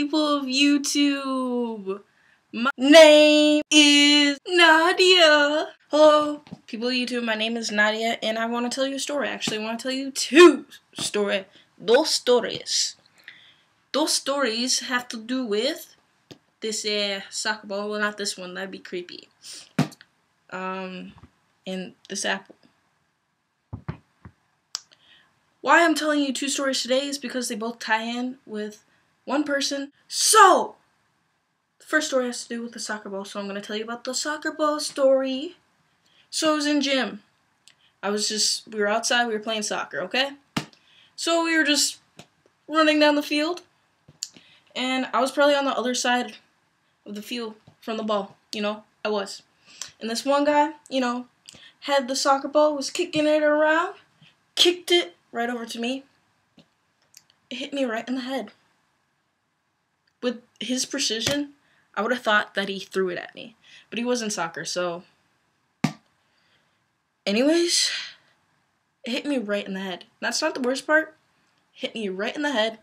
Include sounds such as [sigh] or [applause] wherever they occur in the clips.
people of YouTube. My name is Nadia. Hello, people of YouTube. My name is Nadia, and I want to tell you a story. Actually, I want to tell you two stories. Dos stories. Those stories have to do with this uh, soccer ball. Well, not this one. That'd be creepy. Um, and this apple. Why I'm telling you two stories today is because they both tie in with one person. So, the first story has to do with the soccer ball, so I'm going to tell you about the soccer ball story. So, I was in gym. I was just, we were outside, we were playing soccer, okay? So, we were just running down the field, and I was probably on the other side of the field from the ball, you know? I was. And this one guy, you know, had the soccer ball, was kicking it around, kicked it right over to me. It hit me right in the head. With his precision, I would have thought that he threw it at me. But he was in soccer, so. Anyways, it hit me right in the head. That's not the worst part. It hit me right in the head,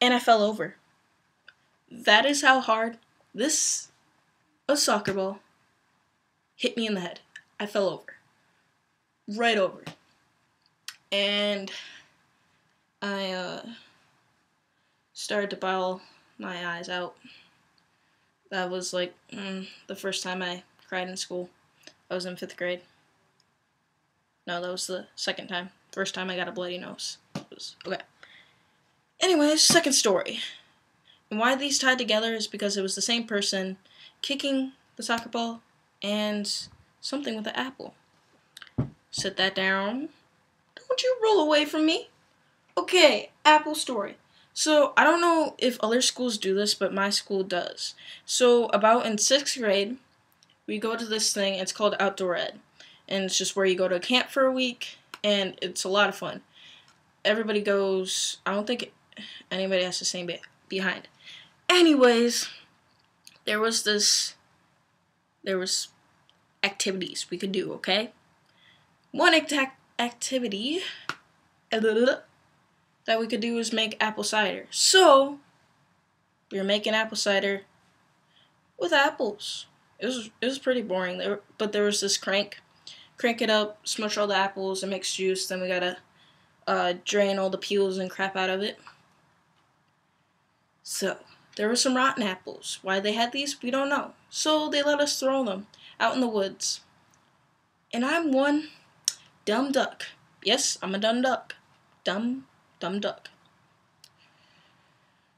and I fell over. That is how hard this a soccer ball hit me in the head. I fell over. Right over and I uh, started to bawl my eyes out. That was like mm, the first time I cried in school. I was in fifth grade. No, that was the second time. First time I got a bloody nose. Was, okay. Anyways, second story. And why these tied together is because it was the same person kicking the soccer ball and something with an apple. Set that down. Don't you roll away from me. Okay, Apple story. So I don't know if other schools do this, but my school does. So about in sixth grade, we go to this thing. It's called Outdoor Ed, and it's just where you go to camp for a week, and it's a lot of fun. Everybody goes. I don't think anybody has to stay behind. Anyways, there was this. There was activities we could do. Okay. One attack activity that we could do is make apple cider. So, we were making apple cider with apples. It was it was pretty boring there, but there was this crank. Crank it up, smush all the apples, and mix juice. Then we gotta uh, drain all the peels and crap out of it. So, there were some rotten apples. Why they had these, we don't know. So, they let us throw them out in the woods. And I'm one Dumb duck. Yes, I'm a dumb duck. Dumb, dumb duck.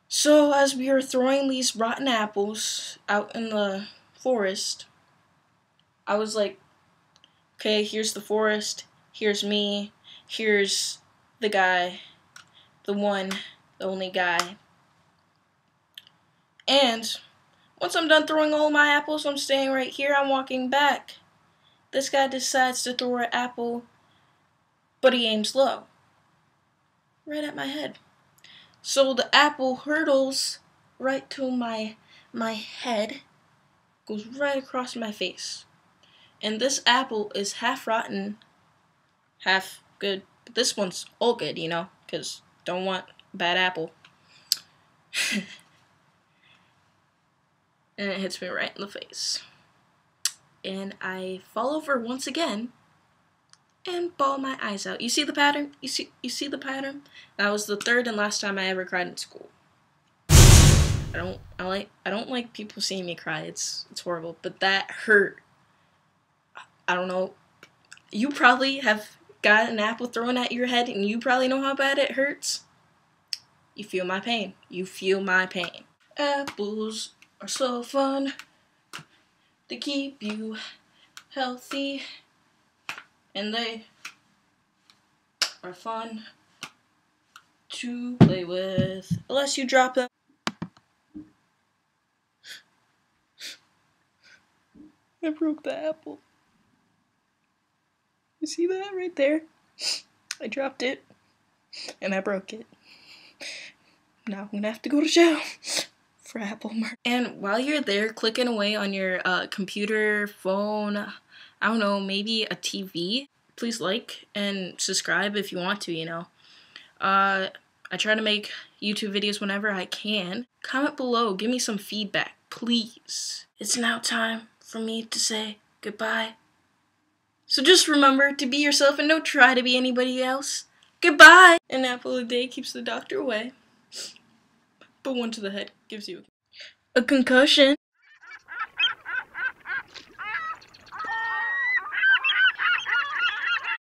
So, as we were throwing these rotten apples out in the forest, I was like, okay, here's the forest, here's me, here's the guy, the one, the only guy. And once I'm done throwing all my apples, I'm staying right here, I'm walking back. This guy decides to throw an apple but he aims low. Right at my head. So the apple hurtles right to my my head, goes right across my face. And this apple is half rotten, half good. But this one's all good, you know, because don't want bad apple. [laughs] and it hits me right in the face. And I fall over once again and bawl my eyes out. You see the pattern? You see you see the pattern? That was the third and last time I ever cried in school. I don't I like I don't like people seeing me cry. It's it's horrible, but that hurt. I don't know. You probably have got an apple thrown at your head and you probably know how bad it hurts. You feel my pain. You feel my pain. Apples are so fun. They keep you healthy and they are fun to play with unless you drop them. I broke the apple. You see that right there? I dropped it and I broke it. Now I'm gonna have to go to jail [laughs] for apple murder. And while you're there clicking away on your uh, computer, phone, I don't know, maybe a TV, please like and subscribe if you want to, you know. Uh, I try to make YouTube videos whenever I can. Comment below, give me some feedback, please. It's now time for me to say goodbye. So just remember to be yourself and don't try to be anybody else. Goodbye! An apple a day keeps the doctor away. But one to the head gives you a concussion.